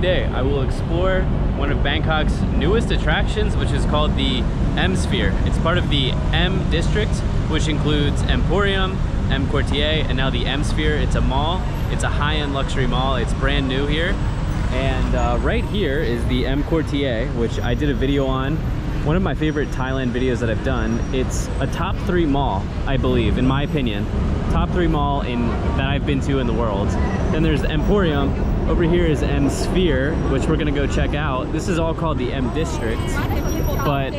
today I will explore one of Bangkok's newest attractions, which is called the EmSphere. It's part of the EmDistrict, which includes Emporium, EmQuartier, and now the EmSphere. It's a mall. It's a high-end luxury mall. It's brand new here. And uh, right here is the EmQuartier, which I did a video on. One of my favorite Thailand videos that I've done. It's a top three mall, I believe, in my opinion. Top three mall in that I've been to in the world. Then there's Emporium. Over here is EmSphere, which we're gonna go check out. This is all called the EmDistrict. But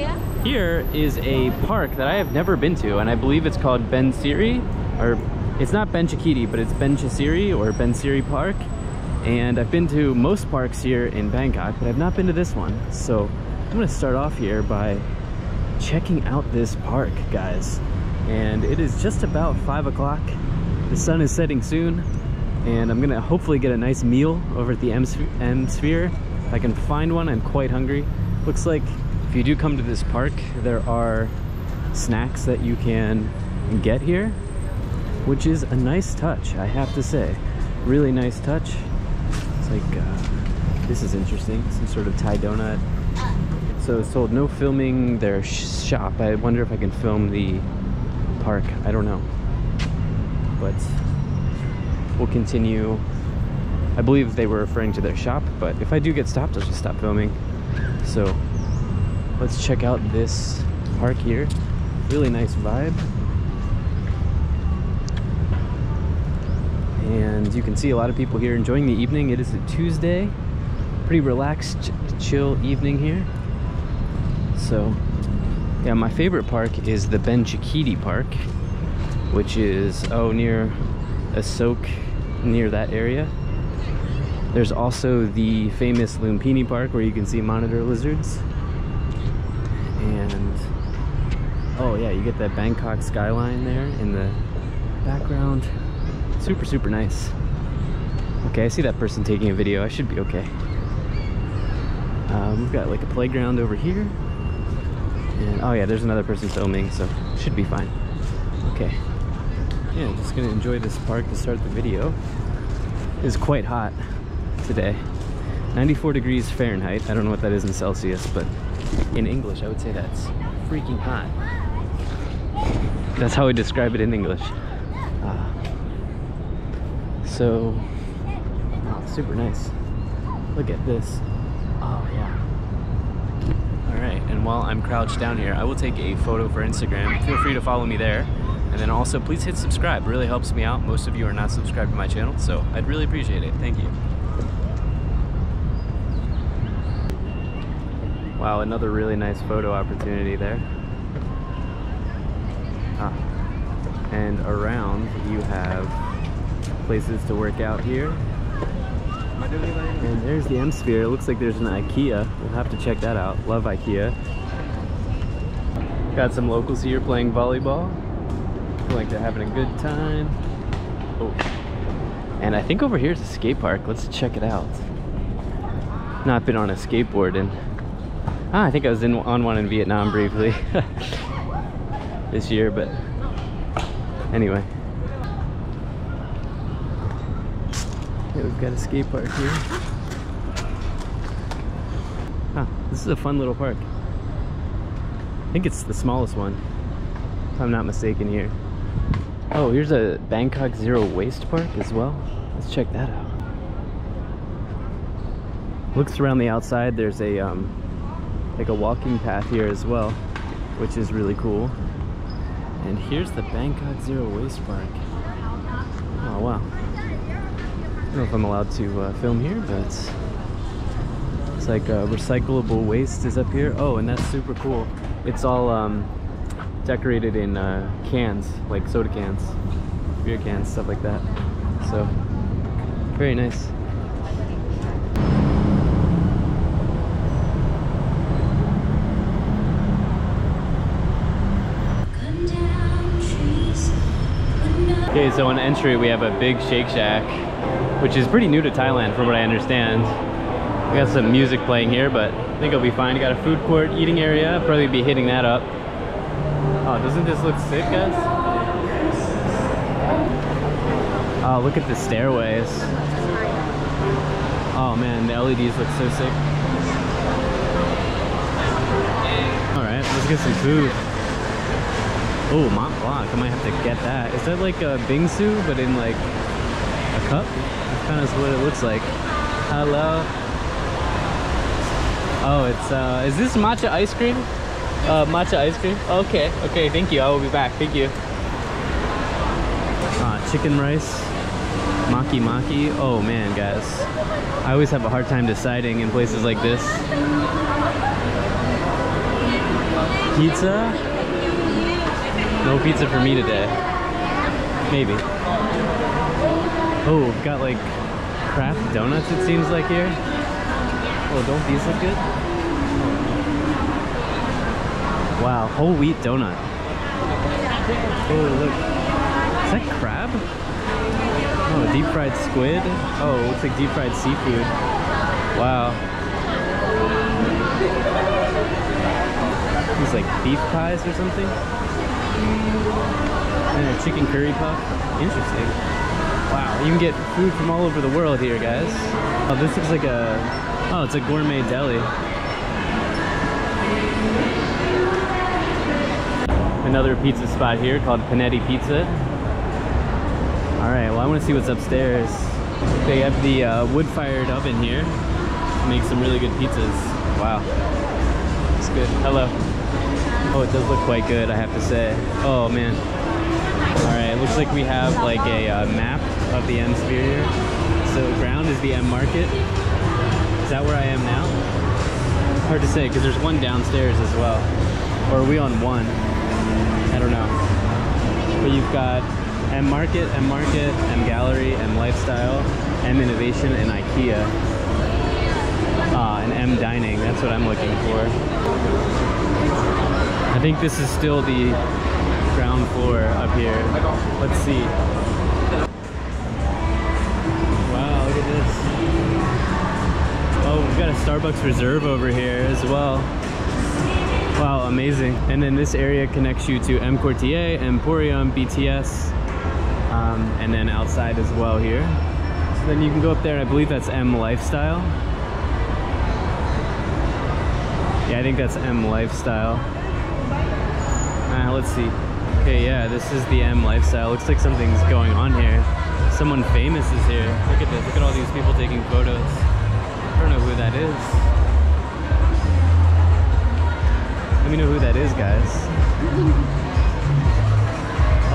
here is a park that I have never been to, and I believe it's called Ben Siri, or it's not Ben Chakiti, but it's Ben Chasiri or Ben Siri Park. And I've been to most parks here in Bangkok, but I've not been to this one. So I'm gonna start off here by checking out this park, guys. And it is just about five o'clock. The sun is setting soon, and I'm gonna hopefully get a nice meal over at the M, Sphere. If I can find one, I'm quite hungry. Looks like if you do come to this park, there are snacks that you can get here, which is a nice touch, I have to say. Really nice touch. It's like, uh, this is interesting, some sort of Thai donut. So it's told no filming their shop. I wonder if I can film the park. I don't know. But we'll continue. I believe they were referring to their shop, but if I do get stopped, I'll just stop filming. So let's check out this park here. Really nice vibe. And you can see a lot of people here enjoying the evening. It is a Tuesday. Pretty relaxed, chill evening here. So, yeah, my favorite park is the Ben Chakiti Park, which is, oh, near Asok, near that area. There's also the famous Lumpini Park where you can see monitor lizards. And, oh yeah, you get that Bangkok skyline there in the background. Super, super nice. Okay, I see that person taking a video. I should be okay. Um, we've got like a playground over here. And, oh yeah, there's another person filming, so should be fine. Okay. Yeah, just gonna enjoy this park to start the video. It's quite hot today. 94 degrees Fahrenheit. I don't know what that is in Celsius, but in English, I would say that's freaking hot. That's how I describe it in English. Uh, so, oh, super nice. Look at this. Oh yeah. Alright, and while I'm crouched down here, I will take a photo for Instagram. Feel free to follow me there. And then also, please hit subscribe. It really helps me out. Most of you are not subscribed to my channel, so I'd really appreciate it. Thank you. Wow, another really nice photo opportunity there. Ah. And around, you have places to work out here. And there's the EmSphere. It looks like there's an IKEA. We'll have to check that out. Love IKEA. Got some locals here playing volleyball. Like they're having a good time. Oh. And I think over here is a skate park. Let's check it out. Not been on a skateboard in... Ah, I think I was in on one in Vietnam briefly. this year, but... Anyway. Yeah, we've got a skate park here. Huh, this is a fun little park. I think it's the smallest one, if I'm not mistaken here. Oh, here's a Bangkok Zero Waste Park as well. Let's check that out. Looks around the outside, there's a um, like a walking path here as well, which is really cool. And here's the Bangkok Zero Waste Park. Oh wow. I don't know if I'm allowed to uh, film here, but it's like uh, recyclable waste is up here. Oh, and that's super cool. It's all um, decorated in uh, cans, like soda cans, beer cans, stuff like that. So, very nice. Okay, so on entry we have a big Shake Shack, which is pretty new to Thailand from what I understand. We got some music playing here, but I think it'll be fine. You got a food court, eating area. Probably be hitting that up. Oh, doesn't this look sick, guys? Oh, look at the stairways. Oh man, the LEDs look so sick. All right, let's get some food. Oh, Mont Blanc, I might have to get that. Is that like a bingsu, but in like a cup? That's kind of what it looks like. Hello. Oh, it's, uh, is this matcha ice cream? Uh, matcha ice cream? Okay, okay, thank you. I will be back. Thank you. Uh, chicken rice, maki maki. Oh man, guys. I always have a hard time deciding in places like this. Pizza? No pizza for me today. Maybe. Oh, got like craft donuts it seems like here. Oh, don't these look good? Wow, whole wheat donut. Oh, look. Is that crab? Oh, deep fried squid. Oh, looks like deep fried seafood. Wow. These like beef pies or something? And a chicken curry puff. Interesting. Wow, you can get food from all over the world here, guys. Oh, this looks like a... Oh, it's a gourmet deli. Another pizza spot here called Panetti Pizza. All right, well, I want to see what's upstairs. They have the uh, wood-fired oven here to make some really good pizzas. Wow, it's good. Hello. Oh, it does look quite good, I have to say. Oh, man. All right, it looks like we have like a uh, map of the EmSphere here. So ground is the M Market. Is that where I am now? Hard to say, because there's one downstairs as well. Or are we on one? Don't know. But you've got M Market, M Market, M Gallery, M Lifestyle, M Innovation, and IKEA. Ah, and M Dining, that's what I'm looking for. I think this is still the ground floor up here. Let's see. Wow, look at this. Oh, we've got a Starbucks Reserve over here as well. Wow, amazing. And then this area connects you to EmQuartier, Emporium, BTS, um, and then outside as well here. So then you can go up there, I believe that's M Lifestyle. Yeah, I think that's M Lifestyle. Uh, let's see. Okay, yeah, this is the M Lifestyle. Looks like something's going on here. Someone famous is here. Look at this. Look at all these people taking photos. I don't know who that is. Let me know who that is, guys.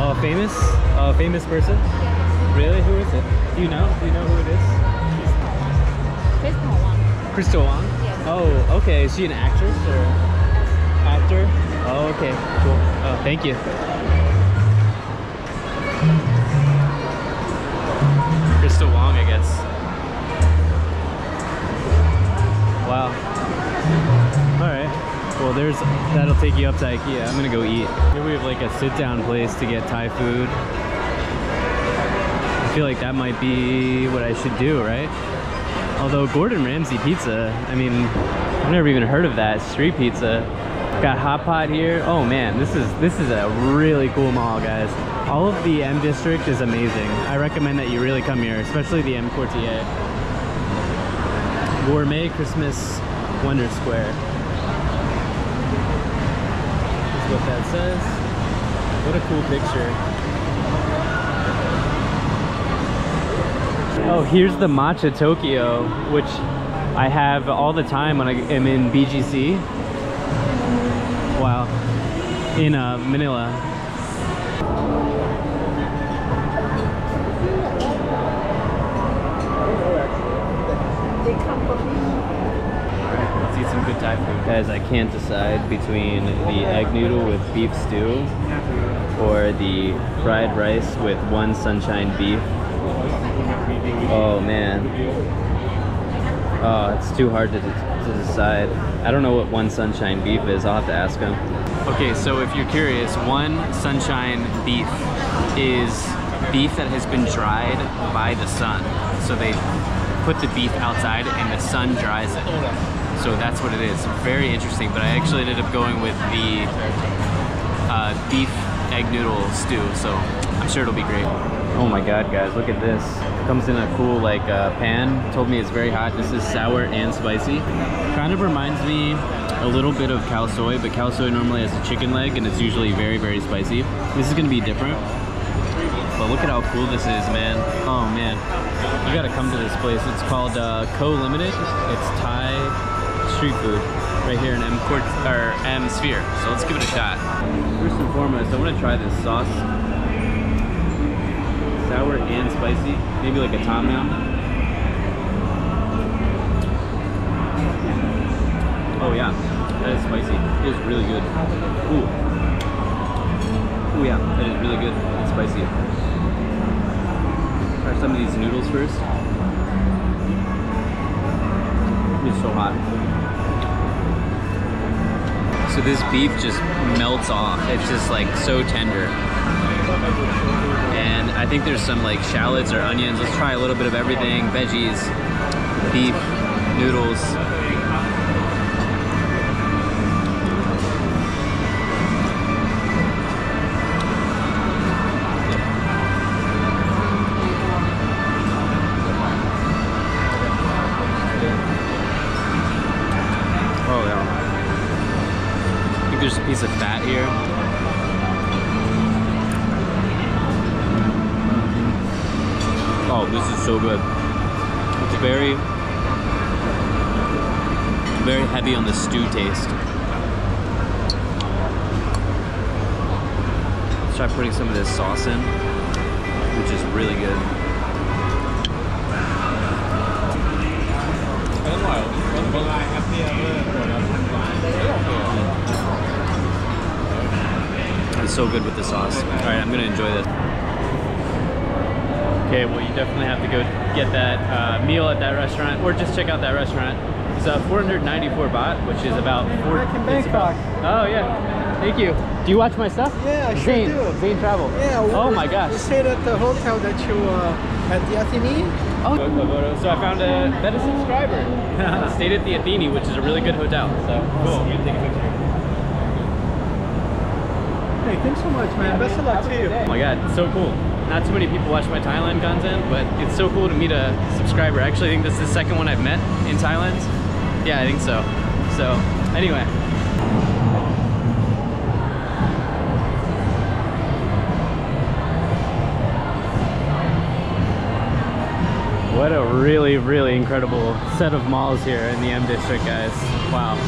Oh, famous? Oh, famous person? Really? Who is it? Do you know? Do you know who it is? Crystal one. Crystal Wong? Yes. Oh, okay. Is she an actress or actor? Oh, okay. Cool. Oh, thank you. Crystal Wong, I guess. There's that'll take you up to IKEA. I'm gonna go eat. Here we have like a sit-down place to get Thai food. I feel like that might be what I should do, right? Although Gordon Ramsay pizza, I mean, I've never even heard of that street pizza. Got hot pot here. Oh man, this is this is a really cool mall, guys. All of the EmDistrict is amazing. I recommend that you really come here, especially the EmQuartier. Gourmet Christmas Wonder Square. What that says. What a cool picture. Oh, here's the Matcha Tokyo, which I have all the time when I am in BGC. Wow. In uh, Manila. Alright, let's eat some good Thai food. Guys, I can't decide between the egg noodle with beef stew or the fried rice with one sunshine beef. Oh man. Oh, it's too hard to, to decide. I don't know what one sunshine beef is. I'll have to ask him. Okay, so if you're curious, one sunshine beef is beef that has been dried by the sun. So they put the beef outside and the sun dries it. So that's what it is. Very interesting, but I actually ended up going with the uh, beef egg noodle stew, so I'm sure it'll be great. Oh my god, guys, look at this. Comes in a cool like uh, pan. Told me it's very hot. This is sour and spicy. Kind of reminds me a little bit of khao soi, but khao soi normally has a chicken leg and it's usually very, very spicy. This is gonna be different. But look at how cool this is, man. Oh man, you gotta come to this place. It's called uh, Co Limited. It's Thai street food right here in M Court or EmSphere. So let's give it a shot. First and foremost, I want to try this sauce. Sour and spicy, maybe like a tom yum. Oh yeah, that is spicy. It is really good. Ooh. Oh yeah, that is really good. It's spicy. Try some of these noodles first. It's so hot. So this beef just melts off. It's just like so tender. And I think there's some like shallots or onions. Let's try a little bit of everything. Veggies, beef, noodles. Here. Oh, this is so good. It's very, very heavy on the stew taste. Let's try putting some of this sauce in, which is really good. So good with the sauce. All right, I'm gonna enjoy this. Okay, well you definitely have to go get that uh, meal at that restaurant, or just check out that restaurant. It's uh, 494 baht, which is about four. Back in it's about- oh yeah, thank you. Do you watch my stuff? Yeah, I sure Zane, do. Zane Travel. Yeah. Oh my gosh. We stayed at the hotel that you uh, at the Athenee. Oh. So I found a better subscriber. Stayed at the Athenee, which is a really good hotel. So cool. Gonna take a picture. Hey, thanks so much, man. Best of luck to you. Oh my god, it's so cool. Not too many people watch my Thailand content, but it's so cool to meet a subscriber. Actually, I think this is the second one I've met in Thailand. Yeah, I think so. So, anyway. What a really, really incredible set of malls here in the EmDistrict, guys. Wow.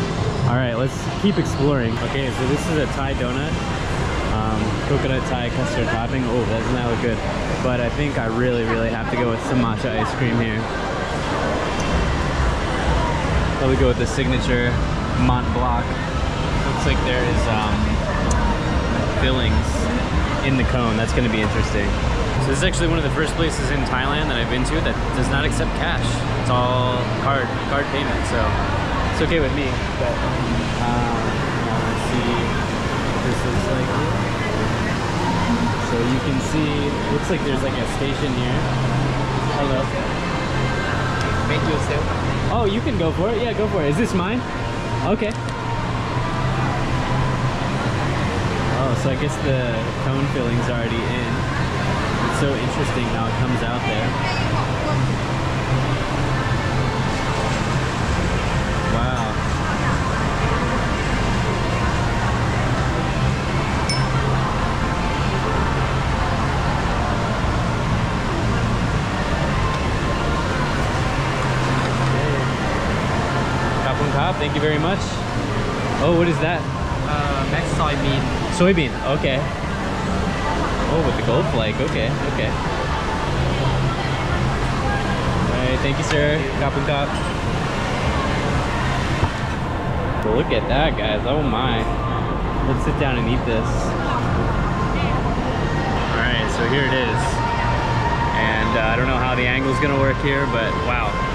All right, let's keep exploring. Okay, so this is a Thai donut um, coconut Thai custard topping. Oh, that does not that look good. But I think I really, really have to go with some matcha ice cream here. Probably go with the signature Mont Blanc. Looks like there is um, fillings in the cone. That's going to be interesting. So this is actually one of the first places in Thailand that I've been to that does not accept cash. It's all card card payment, so it's okay with me. But um, now let's see is like. So you can see, looks like there's like a station here. Hello. Make yourself. Oh, you can go for it. Yeah, go for it. Is this mine? Okay. Oh, so I guess the cone filling's already in. It's so interesting how it comes out there. Thank you very much. Oh, what is that? Uh, max soybean. Soybean, okay. Oh, with the gold flake, okay, okay. Alright, thank you, sir. Kapun Kap. Well, look at that, guys. Oh my. Let's sit down and eat this. Alright, so here it is. And uh, I don't know how the angle's gonna work here, but wow.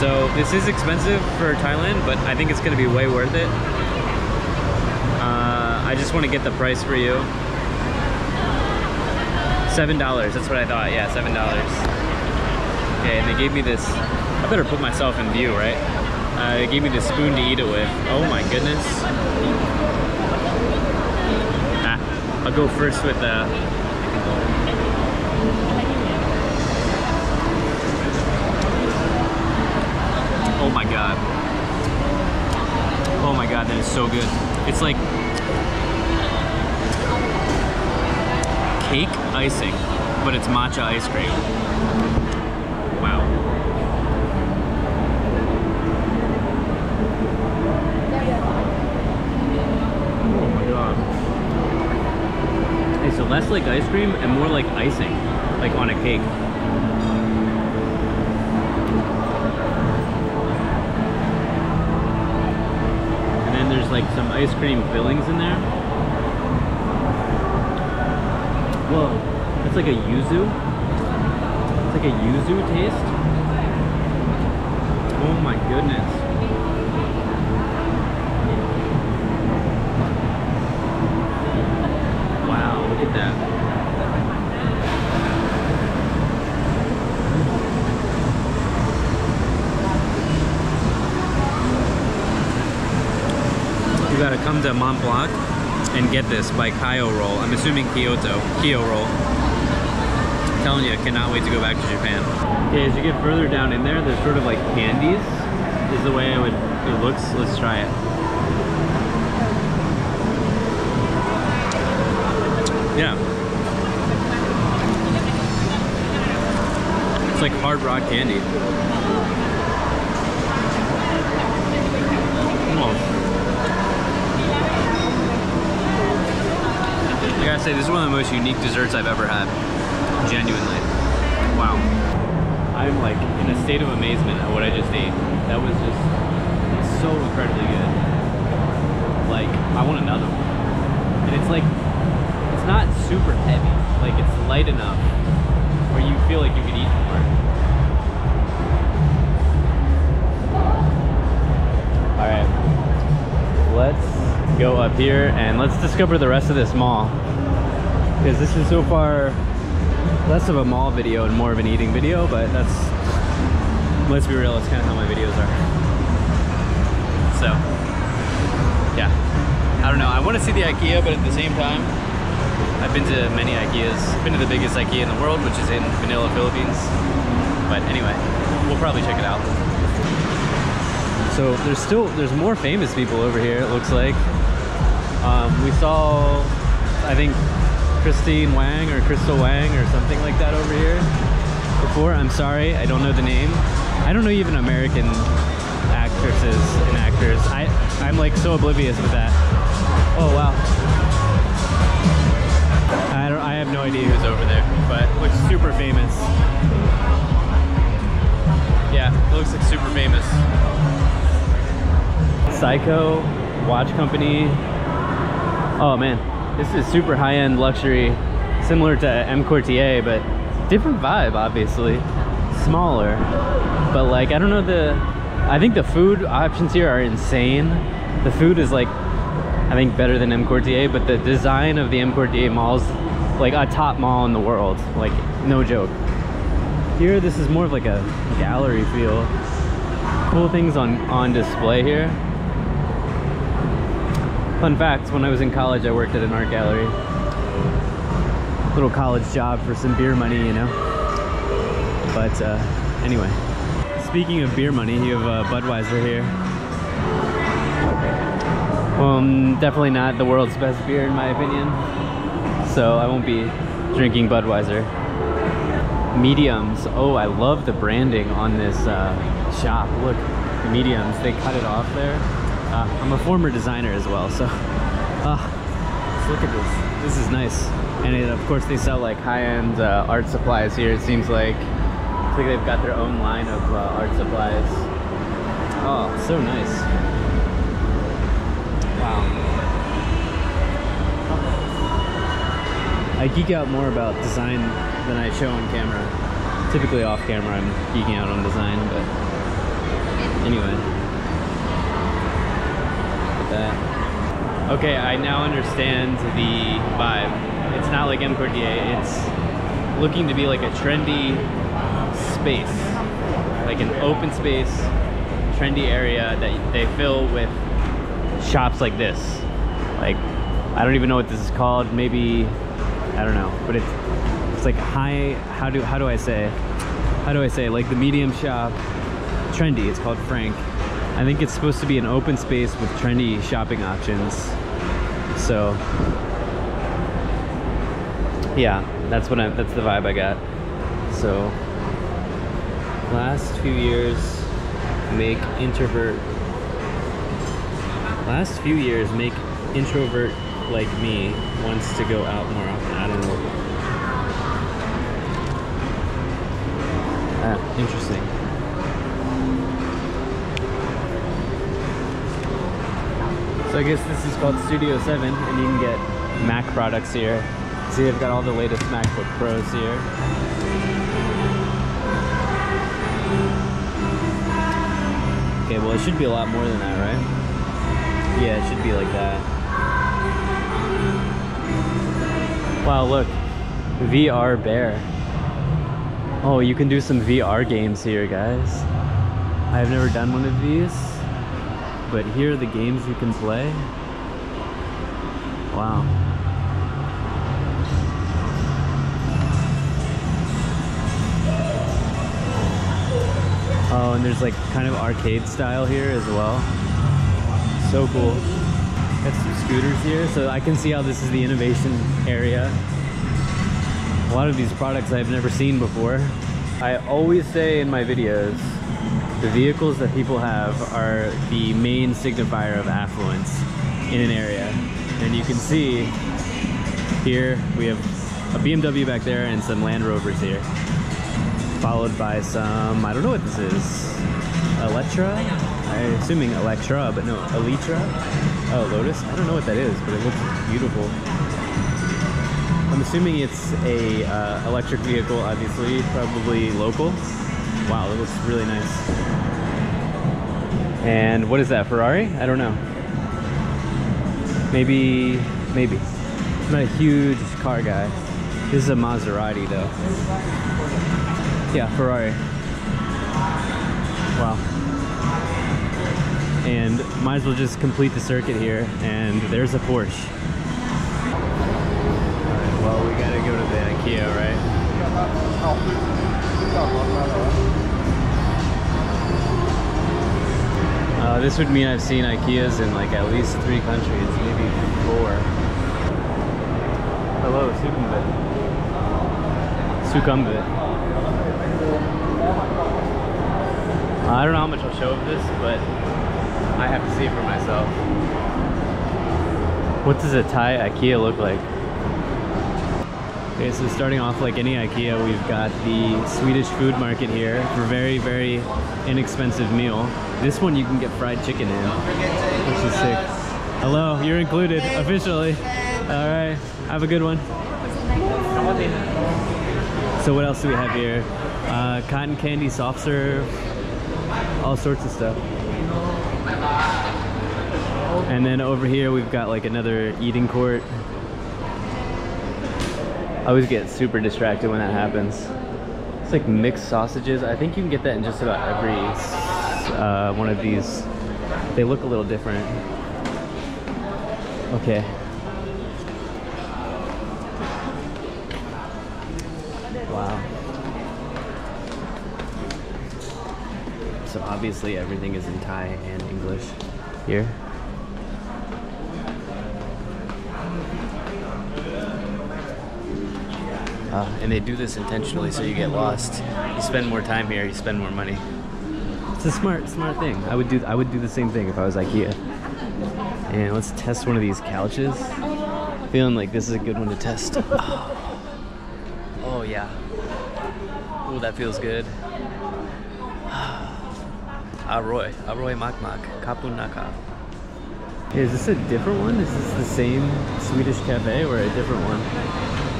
So this is expensive for Thailand, but I think it's gonna be way worth it. Uh, I just want to get the price for you. Seven dollars. That's what I thought. Yeah, seven dollars. Okay, and they gave me this. I better put myself in view, right? Uh, they gave me this spoon to eat it with. Oh my goodness. Ah, I'll go first with the Oh my god. Oh my god, that is so good. It's like cake icing, but it's matcha ice cream. Wow. Oh my god. Hey, so less like ice cream and more like icing, like on a cake. And there's like some ice cream fillings in there. Whoa, that's like a yuzu. It's like a yuzu taste. Oh my goodness. Wow, look at that. You gotta come to Mont Blanc and get this by Kyo Roll. I'm assuming Kyoto. Kyo Roll. I'm telling you, I cannot wait to go back to Japan. Okay, as you get further down in there, there's sort of like candies, is the way I would, it looks. Let's try it. Yeah. It's like hard rock candy. Gotta say, this is one of the most unique desserts I've ever had. Genuinely. Wow. I'm like in a state of amazement at what I just ate. That was just so incredibly good. Like, I want another one. And it's like, it's not super heavy. Like, it's light enough where you feel like you could eat more. Alright. Let's go up here and let's discover the rest of this mall. Because this is so far less of a mall video and more of an eating video, but that's, let's be real, that's kind of how my videos are. So, yeah. I don't know, I want to see the Ikea, but at the same time, I've been to many Ikeas. Been to the biggest Ikea in the world, which is in Manila, Philippines. But anyway, we'll probably check it out. So there's still, there's more famous people over here, it looks like. Um, we saw, I think, Christine Wang or Crystal Wang or something like that over here before. I'm sorry, I don't know the name. I don't know even American actresses and actors. I, I'm like so oblivious with that. Oh wow. I don't, I have no idea who's over there, but looks super famous. Yeah, looks like super famous. Seiko watch company. Oh man, this is super high-end luxury, similar to EmQuartier, but different vibe, obviously. Smaller, but like I don't know the. I think the food options here are insane. The food is like, I think better than EmQuartier, but the design of the EmQuartier malls, like a top mall in the world, like no joke. Here, this is more of like a gallery feel. Cool things on on display here. Fun fact, when I was in college, I worked at an art gallery. Little college job for some beer money, you know? But uh, anyway, speaking of beer money, you have uh, Budweiser here. Um, definitely not the world's best beer in my opinion. So I won't be drinking Budweiser. Mediums. Oh, I love the branding on this uh, shop. Look, mediums. They cut it off there. Uh, I'm a former designer as well, so uh, look at this. This is nice. And it, of course, they sell like high-end uh, art supplies here. It seems like it's like they've got their own line of uh, art supplies. Oh, so nice. Wow. I geek out more about design than I show on camera. Typically off camera, I'm geeking out on design, but anyway that. Okay, I now understand the vibe. It's not like M it's looking to be like a trendy space. Like an open space, trendy area that they fill with shops like this. Like, I don't even know what this is called. Maybe, I don't know, but it's It's like high. How do how do I say? How do I say? Like the medium shop, trendy. It's called Frank. I think it's supposed to be an open space with trendy shopping options. So yeah, that's what I. That's the vibe I got. So last few years make introvert. Last few years make introvert like me wants to go out more often. I don't know. Ah, interesting. So I guess this is called Studio 7 and you can get Mac products here. See, they've got all the latest MacBook Pros here. Okay, well it should be a lot more than that, right? Yeah, it should be like that. Wow, look. VR Bear. Oh, you can do some VR games here, guys. I've never done one of these, but here are the games you can play. Wow. Oh, and there's like kind of arcade style here as well. So cool. Got some scooters here, so I can see how this is the innovation area. A lot of these products I've never seen before. I always say in my videos, the vehicles that people have are the main signifier of affluence in an area. And you can see here we have a BMW back there and some Land Rovers here. Followed by some, I don't know what this is, Electra? I'm assuming Electra, but no, Elytra? Oh, Lotus? I don't know what that is, but it looks beautiful. I'm assuming it's a uh, electric vehicle, obviously, probably local. Wow, it looks really nice. And what is that, Ferrari? I don't know. Maybe, maybe. I'm not a huge car guy. This is a Maserati though. Yeah, Ferrari. Wow. And might as well just complete the circuit here, and there's a Porsche. Alright, well, we gotta go to the IKEA, right? Uh, this would mean I've seen IKEAs in like at least three countries, maybe four. Hello, Sukhumvit. Sukhumvit. I don't know how much I'll show of this, but I have to see it for myself. What does a Thai IKEA look like? Okay, so starting off like any IKEA, we've got the Swedish food market here for very, very inexpensive meal. This one you can get fried chicken in, which is sick. Hello, you're included officially. All right, have a good one. So what else do we have here? Uh, cotton candy soft serve, all sorts of stuff. And then over here we've got like another eating court. I always get super distracted when that happens. It's like mixed sausages. I think you can get that in just about every uh, one of these. They look a little different. Okay. Wow. So obviously everything is in Thai and English here. Uh, and they do this intentionally so you get lost. You spend more time here, you spend more money. It's a smart, smart thing. I would do, I would do the same thing if I was IKEA. And let's test one of these couches. Feeling like this is a good one to test. Oh, oh yeah. Oh, that feels good. Aroy, Aroy Mak Mak, Kapun Naka. Is this a different one? Is this the same Swedish cafe or a different one?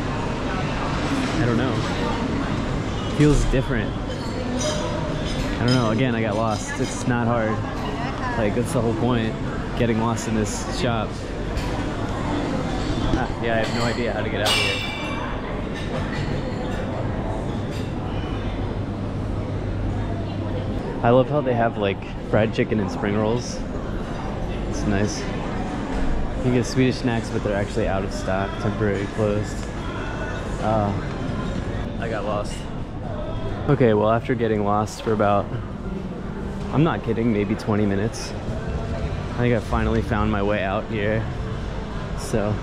I don't know. Feels different. I don't know. Again, I got lost. It's not hard. Like, that's the whole point. Getting lost in this shop. Ah, yeah, I have no idea how to get out of here. I love how they have like fried chicken and spring rolls. It's nice. You get Swedish snacks, but they're actually out of stock, temporarily closed. Uh, I got lost. Okay, well after getting lost for about, I'm not kidding, maybe 20 minutes. I think I finally found my way out here. So,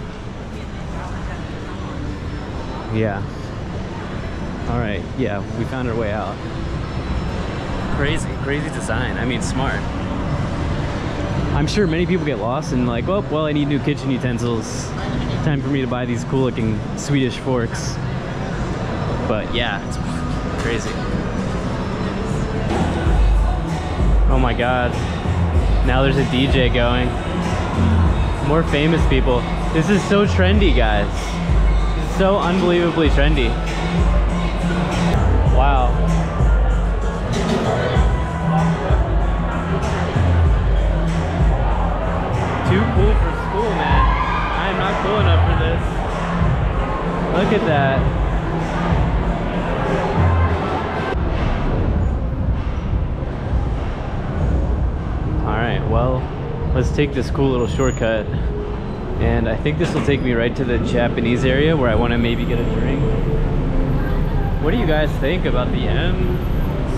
yeah. All right, yeah, we found our way out. Crazy, crazy design. I mean, smart. I'm sure many people get lost and like, oh, well, I need new kitchen utensils. Time for me to buy these cool looking Swedish forks. But yeah, it's crazy. Oh my God. Now there's a DJ going. More famous people. This is so trendy, guys. So unbelievably trendy. Wow. Too cool for school, man. I am not cool enough for this. Look at that. All right, well, let's take this cool little shortcut. And I think this will take me right to the Japanese area where I want to maybe get a drink. What do you guys think about the M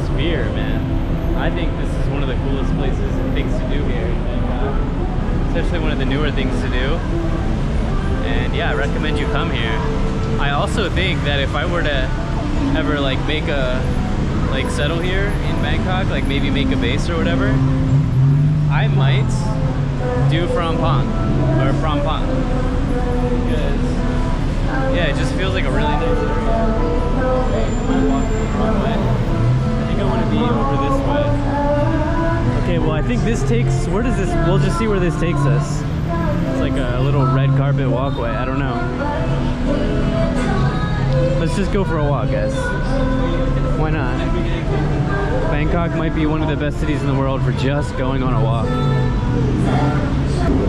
Sphere, man? I think this is one of the coolest places and things to do here in Bangkok. Uh, especially one of the newer things to do. And yeah, I recommend you come here. I also think that if I were to ever like make a like settle here in Bangkok, like maybe make a base or whatever, I might do from Prom or Prom Because yeah, it just feels like a really nice area. I think I want to be over this way. Okay, well I think this takes, where does this, we'll just see where this takes us. It's like a little red carpet walkway, I don't know. Let's just go for a walk, guys. Why not? Bangkok might be one of the best cities in the world for just going on a walk.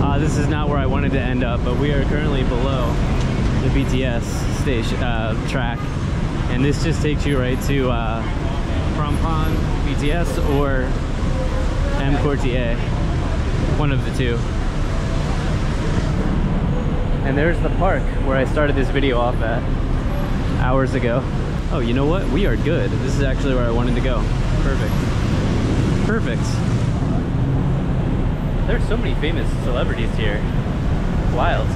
Uh, this is not where I wanted to end up, but we are currently below the BTS station uh, track, and this just takes you right to uh, Phrom Phong BTS or EmQuartier, one of the two. And there's the park where I started this video off at hours ago. Oh, you know what? We are good. This is actually where I wanted to go. Perfect. Perfect. There's so many famous celebrities here. Wild.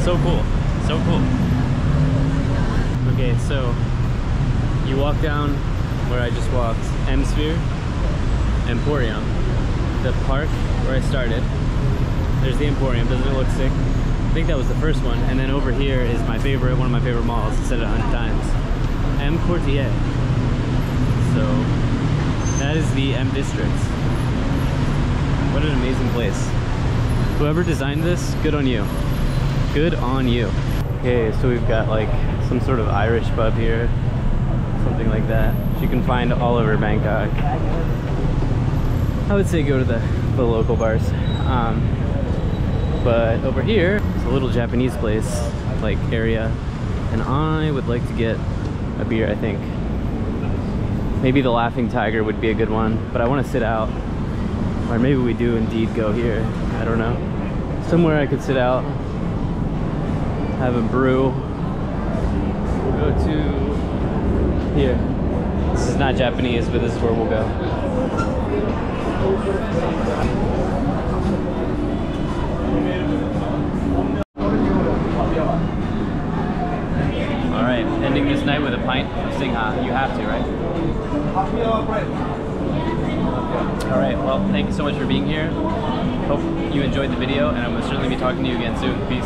So cool. So cool. Okay, so you walk down where I just walked, EmSphere, Emporium, the park where I started. There's the Emporium, doesn't it look sick? I think that was the first one. And then over here is my favorite, one of my favorite malls. I said it a hundred times. EmQuartier. That is the EmDistrict. What an amazing place. Whoever designed this, good on you. Good on you. Okay, so we've got like some sort of Irish pub here. Something like that. You can find all over Bangkok. I would say go to the, the local bars. Um, but over here, it's a little Japanese place, like area. And I would like to get a beer, I think. Maybe the Laughing Tiger would be a good one, but I want to sit out. Or maybe we do indeed go here. I don't know. Somewhere I could sit out, have a brew. We'll go to here. This is not Japanese, but this is where we'll go. All right, ending this night with a pint of Singha. You have to, right? All right, well, thank you so much for being here. Hope you enjoyed the video, and I will certainly be talking to you again soon. Peace.